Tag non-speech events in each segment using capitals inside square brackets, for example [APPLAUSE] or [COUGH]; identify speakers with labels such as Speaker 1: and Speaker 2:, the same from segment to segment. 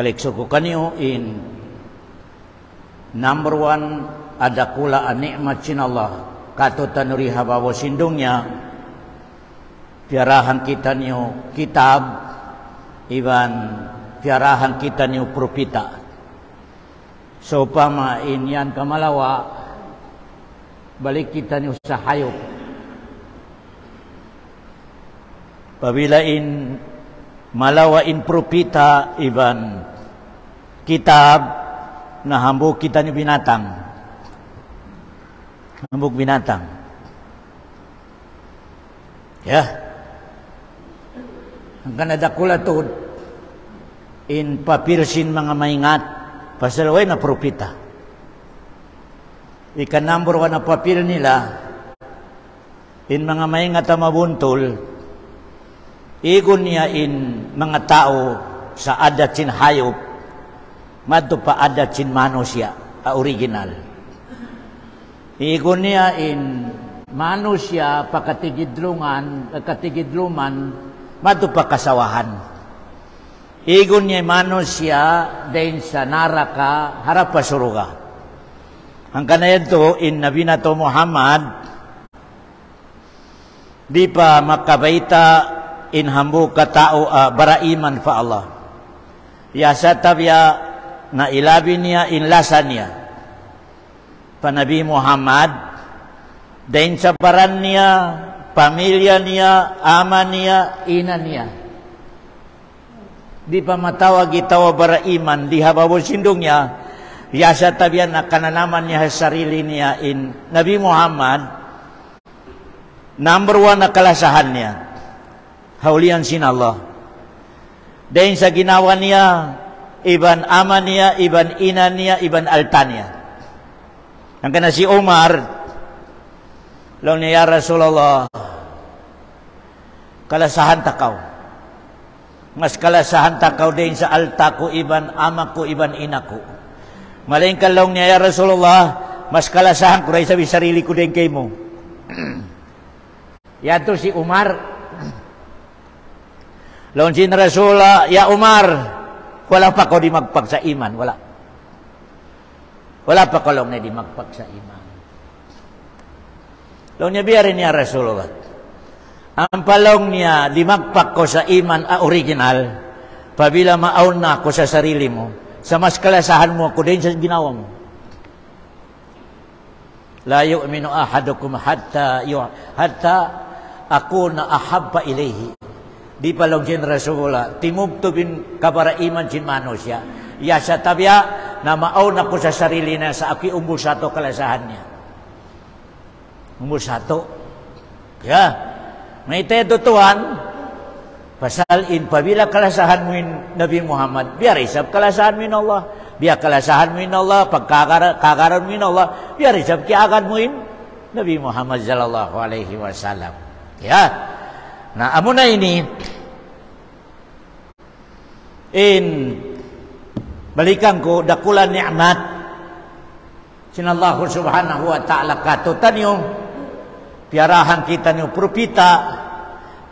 Speaker 1: kalikso ko kanyo in. Number one ada kula nikmat sin Allah. Kato tanuri sindungnya piarahan kita niyo kitab iban piarahan kita niyo propita. So pama in yan kamalawa balik kita niyo sa hayop Pabila in malawa in propita iban kitab na hambuk kita ni binatang. Hambuk binatang. Ya. Ang kanada kula to in papirsin mga maingat pasal way na propita. Ika number one na papir nila in mga maingat na mabuntol Igon niya in mga tao sa adat sin hayop, madto pa adat sin manusia, original. Igon niya in manusia pakatigidlungan, katigidluman, madto pa kasawahan. Igon niya manusia din sa naraka harap pa suruga. Ang kanayan to, in Nabi na to Muhammad, di pa makabaita in hambu katao uh, baraiman fa Allah. Ya satabya na ilabi niya in lasa niya. Pa Nabi Muhammad din sa paran niya, pamilya niya, ama niya, ina niya. Di pa matawag itawa baraiman, di habawo sindong niya, ya satabya na kananaman niya sa sarili niya in Nabi Muhammad, number one na kalasahan niya haulian sin Allah. Dahil sa ginawa niya, iban ama niya, iban ina niya, iban alta niya. Ang kana si Umar, law niya Rasulullah, kalasahan takaw. Mas kalasahan takaw din sa alta ko, iban ama ko, iban ina ko. Malaing kalong niya Rasulullah, mas kalasahan ko rin sa sarili ko din kay mo. [CLEARS THROAT] Yato si Umar, [CLEARS THROAT] Lawan si Rasula, ya Umar, wala pa ko di magpag sa iman, wala. Wala pa ko lang na di magpag sa iman. Lawan niya biyarin niya Rasulullah. Ang palong niya, di magpak ko sa iman a original, pabila maaon na ako sa sarili mo, sa mas kalasahan mo ako din sa ginawa mo. La yu'minu ahadukum hatta yu, hatta ako na ahabba ilayhi di palong sin Rasulullah, timubto bin kabara iman sin manusia. Ya sa tabya, na maaw na ko sa sarili na sa aki umbul sato kalasahan niya. Umbul sato. Ya, may tedo tuan, pasal in pabila kalasahan mo in Nabi Muhammad, biar isab kalasahan mo in Allah. Biar kalasahan mo in Allah, mo in Allah, biar isab kiagan mo in Nabi Muhammad sallallahu alaihi wasallam. Ya, Nah, amuna ini in. Balikan ko dakulan nikmat. Sinallahu subhanahu wa ta'ala katutan yung piarahan kita niyo propita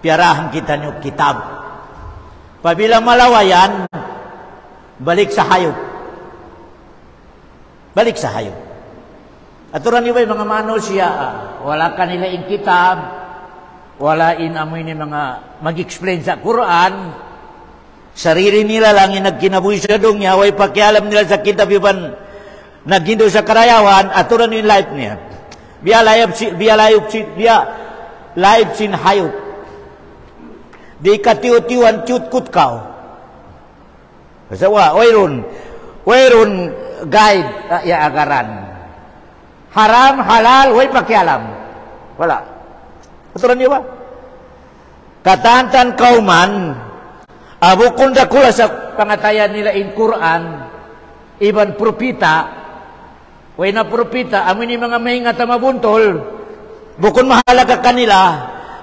Speaker 1: piarahan kita niyo kitab. Pabila malawayan balik sa hayop balik sa hayop aturan niyo mga manusia wala kanila in kitab wala in amoy ni mga mag-explain sa Quran sarili nila lang yung nagkinabuhi sa dong niya way pakialam nila sa kitab iban nagindo sa karayawan aturan yung life niya biya layab si biya layab si biya layab sin hayop di katiw-tiwan tiut-kut kao Kasawa, wayron, wayron guide uh, ya agaran. Haram, halal, way pakialam. Wala. Aturan niyo ba? Katantan kauman, abukon da kula sa pangatayan nila in Quran, iban propita, way na propita, amin ni mga mahinga mabuntol, bukon mahalaga kanila,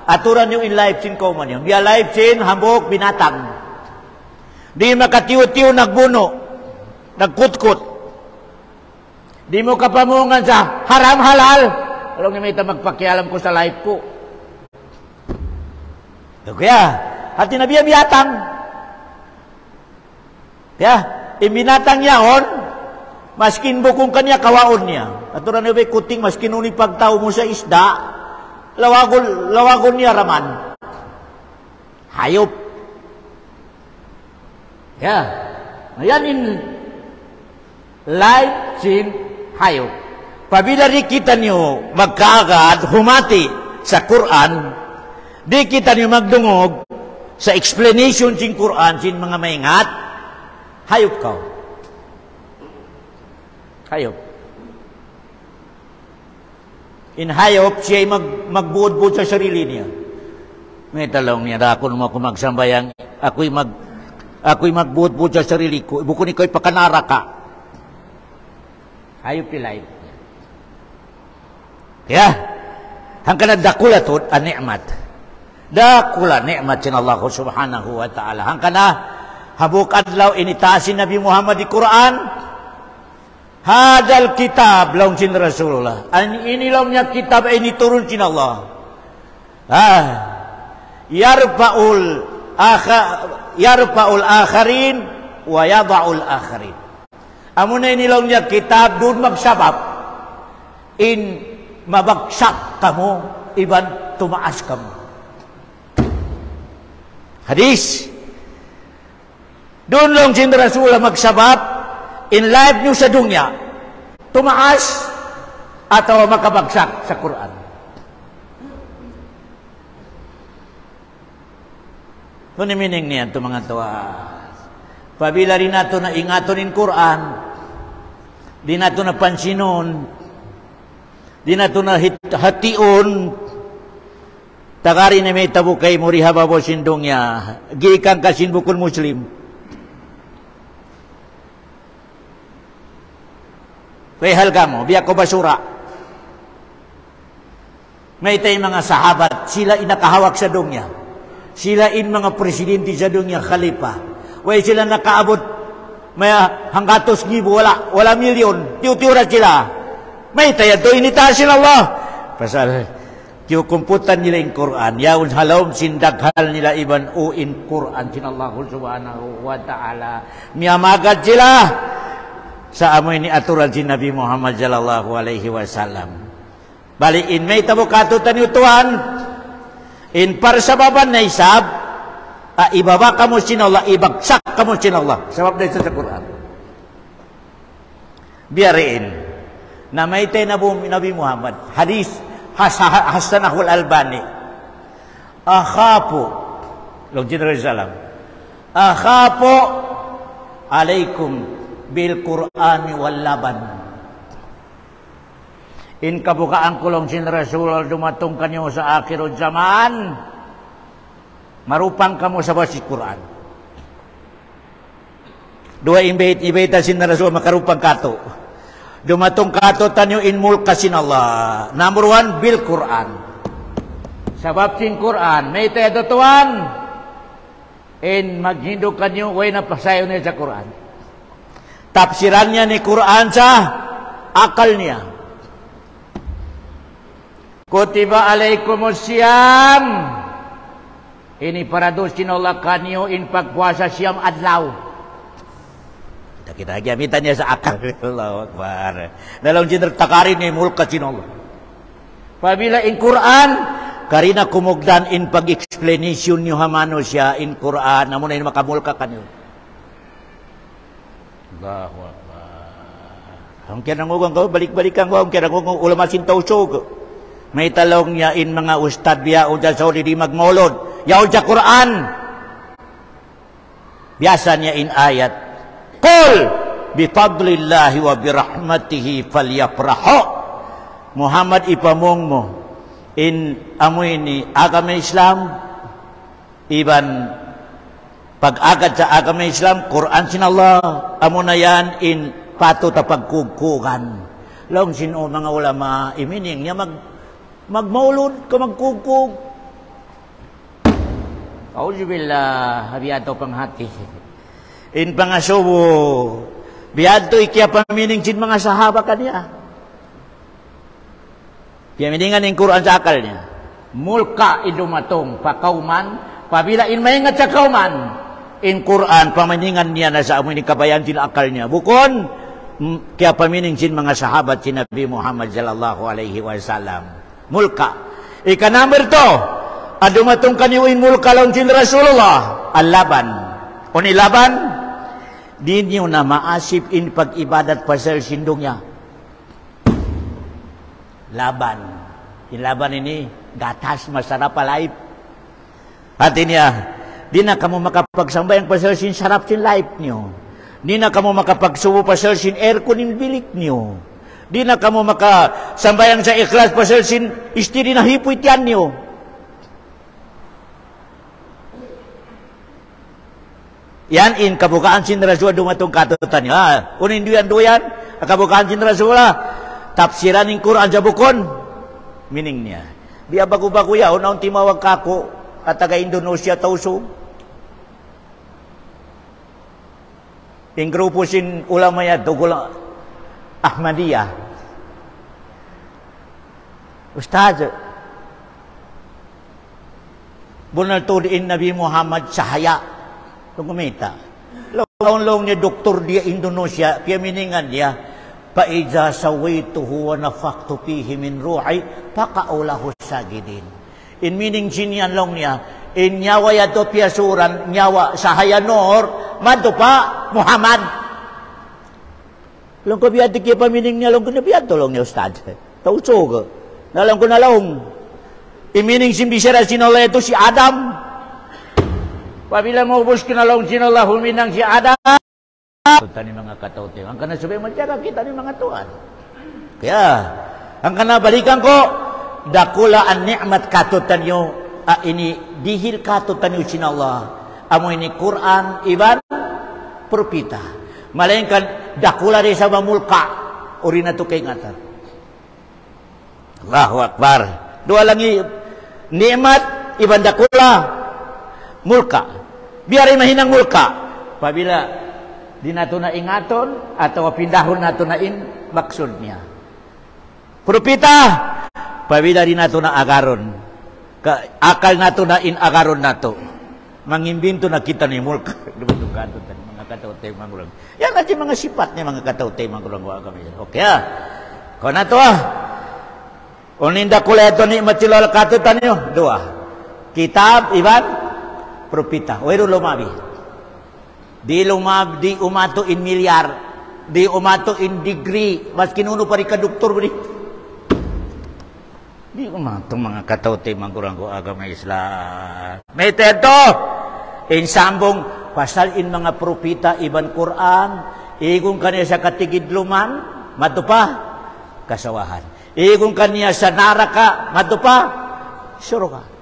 Speaker 1: aturan niyo in life sin kauman yun. Biya life sin, hambok, binatang. Di makatiw-tiw nagbuno, nagkutkut. Di mo kapamungan sa haram halal. Alam niyo may magpakialam ko sa life ko. Kaya, hati Nabi biyatang. Ya, iminatang yaon, maskin bukong kanya kawaon niya. Aturan nabi kuting maskin uni pagtao mo sa isda, lawagon, lawagon niya raman. Hayop. Ya, ayan in life sin hayop. Pabila di kita niyo magkaagad, humati sa Quran, di kita niyo magdungog sa explanation sin Quran sin mga maingat, hayop ka. Hayop. In hayop, siya mag, magbuod-buod sa sarili niya. May talong niya, ako mo ako magsambayang, ako'y mag, ako'y magbuod-buod sa sarili ko, bukun iko'y pakanara ka. Hayop ni life. Kaya, hanggang dakula to, ang ni'mat. Dakula ni'mat sin Allah subhanahu wa ta'ala. Hanggang na, habuk adlaw initasin Nabi Muhammad di Quran, Hadal kitab laung sin Rasulullah. An ini laung nya kitab ini turun sin Allah. Ah. Yarfa'ul akha yarfa'ul akharin wa yada'ul akharin. Amun ini laung nya kitab dun magsabab in mabagsak kamu iban tumaas kamu. Hadis. Doon lang sin Rasulullah magsabab in life nyo sa dunya, tumaas atau makabagsak sa Quran. Kung meaning niya ito mga tuwa, pabila rin nato na ingaton in Quran, di nato na pansinon, di nato na hation, takari na may tabu kay muriha babo sindong niya, giikang kasin bukul muslim, Rehal kamu, biya ko basura. May tayo mga sahabat, sila inakahawak sa dunya. Sila in mga presidente sa dunya, khalifa. Way sila nakaabot, may hanggatos gibo, wala, wala milyon, tiyo-tiyura sila. May tayo to, initasin Allah. Pasal, kiyo kumputan nila in Quran, yaun halawm sindaghal nila iban o in Quran, sin Allah subhanahu wa ta'ala. Miyamagad sila sa amo ini aturan si Nabi Muhammad sallallahu alaihi wasallam. Bali in may katutan yu Tuhan. In par sa baban na isab, a ibaba kamo sin Allah, ibagsak kamo sin Allah. Sabab dahil sa Quran. Biyarin. Na may tayo na Nabi Muhammad. Hadis Hasanahul Albani. Log General Salam. Akhapo alaikum bil Qur'ani wal laban. In kabukaan kulong sin Rasul dumatong kanyo sa akhirul zaman, marupang kamo sa basi Quran. Dua imbait ibaita sin Rasul makarupang kato. Dumatong kato tanyo in mulka sin. Number one, bil Quran. Sabab sin Quran, may tayo tuan, in maghindo kanyo, way na pasayo niya sa Quran tafsirannya ni Quran sah akalnya kutiba alaikumusiyam ini para dosin Allah kanyo in pagpuasa siyam adlaw kita kita lagi amitanya sa akal [LAUGHS] Allah Akbar dalam jin takarin ni mulka Allah pabila in Quran karina kumugdan in pag-explanation niyo hamano siya in Quran namun ini makamulka kanyo Allahu Akbar. Ang ngugang ko, balik-balikan ko, ang kira ngugang ulama sintawsog. May talong niya in mga ustad biya o dyan sa di magmolod. Yaw sa Quran. Biasa niya in ayat. Kul bifadlillahi wa birahmatihi falyafrahu. Muhammad ipamong mo in amoy ni agama Islam iban pag-agad sa agama Islam, Quran sin Allah, amo na yan in pato ta pagkugkugan. Long sino mga ulama, imining niya mag magmaulod ka magkugkug. Auzubillah, habiyato pang hati. In pangasubo, biadto ikya pamining sin mga sahaba kaniya. Kaya miningan in Quran sa akal niya. Mulka idumatong pakauman, pabila in maingat sa kauman, in Quran pamaningan niya na sa amoy ni kabayan din akal niya. Bukon kaya pamining sin mga sahabat si Nabi Muhammad sallallahu alaihi wasallam. Mulka. Ika number to. Ado matong kaniwin mulka lang sin Rasulullah. Al-laban. O ni laban, di niyo na maasip in pag-ibadat pasal sindong niya. Laban. Laban ini, gatas masarap palay. At niya, Di na kamo makapagsambayang pasal sin sarap sin life niyo. Di na kamo makapagsubo pasal sin aircon in bilik niyo. Di na kamo makasambayang sa ikhlas pasal sin istiri na hipoy tiyan niyo. Yan in kabukaan sin Rasul dumatong katutan. Ha? Unin duyan duyan, kabukaan sin Rasul Tapsiran ng Quran sa bukon. Meaning niya. Biya bago-bago ya, unaw timawag kako at Indonesia tauso. Yung grupo sin ulama ya tugol Ahmadiyah. Ustaz, bunal tudiin Nabi Muhammad Tungumita. Lawan-lawan niya doktor dia Indonesia, piya miningan dia, Faiza sawaituhu wa nafaktu fihi min ru'i, pakaulahu sagidin. In meaning sinyan long niya, in nyawa yato piasuran, nyawa sahaya nor, Mado pa, Muhammad. Long ko biya tikiya pamining niya, long ko na biya tolong niya ustad. Tauso ko. Nalang ko nalong. Imining simbisira sinola ito si Adam. Pabila mo ubos kinalong sinola huminang si Adam. Ito ni mga katauti. Ang kana sabi, magjaga kita ni mga tuan. Kaya, ang kana balikan ko, dakula an ni'mat katutan nyo, ah, ini dihil katutan nyo sinallah amo ini Quran iban propita melainkan dakula di sama mulka urina tu kay ngatar Allahu Akbar dua lagi nikmat iban dakula mulka biar mahinang mulka apabila dinatuna ingaton atau pindahun natuna in maksudnya. Propita apabila dinatuna agaron akal natuna in agaron nato mangimbinto na kita ni mulk [LAUGHS] dumadukan to tani mga katawtay mangulang yan ati mga sifat ni mga katawtay mangulang wa kami okay ah ko na to ah. Oninda kula ito ni matilal katutan niyo dua. Kitab iban propita wero lumabi di lumabi di umato in milyar di umato in degree mas kinuno pa rin ka doktor Di umatong mga katawte mangkurang ko agama Islam. May teto! In sambong, pasal in mga propita, iban Quran, igong kaniya sa katigidluman, matupa, kasawahan. Igong kaniya sa naraka, matupa, suruka.